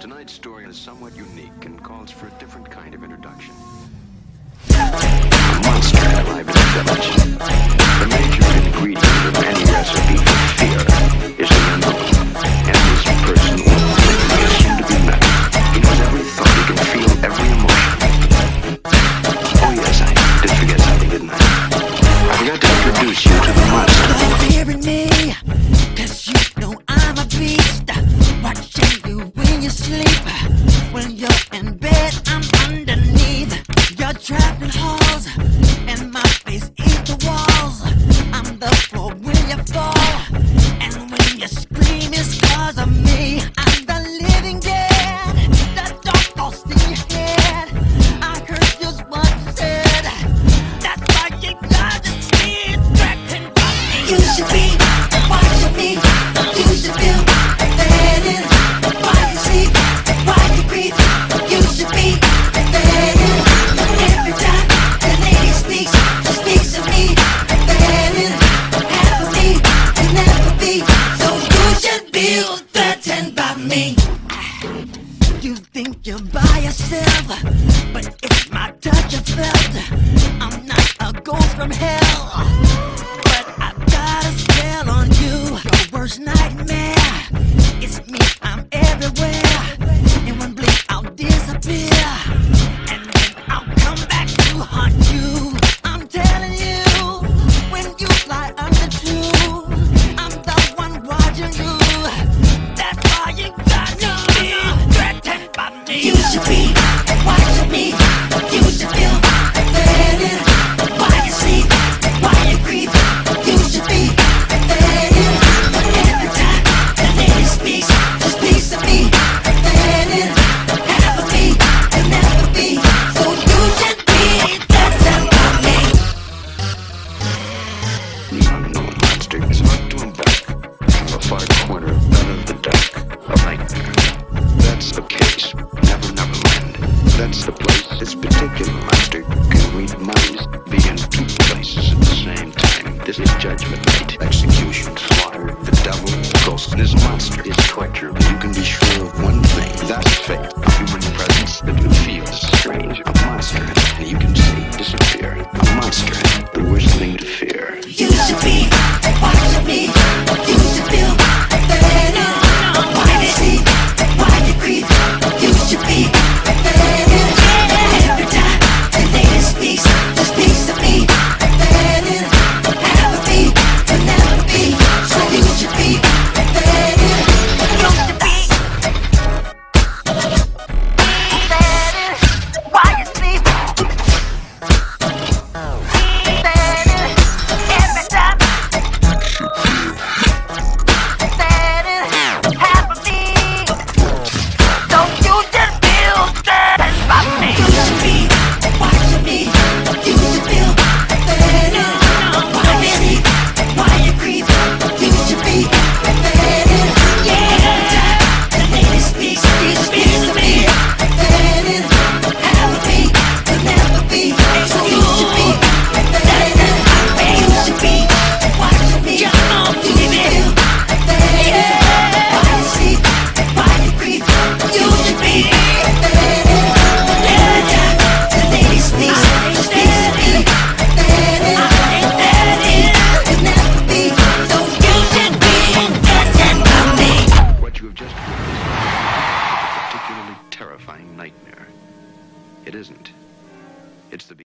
Tonight's story is somewhat unique and calls for a different kind of introduction. Monster in the. The major ingredient You think you're by yourself, but it's my touch you felt. I'm not a ghost from hell, but I've got a spell on you. Your worst night. corner of none of the dark dusk, nightmare. That's the case, never, never land. That's the place this particular monster can read minds, be in two places at the same time. This is judgment night, execution, slaughter, the devil, the ghost. This monster is torture. You can be sure of one thing, that's fate. A human presence that you feel strange, a monster.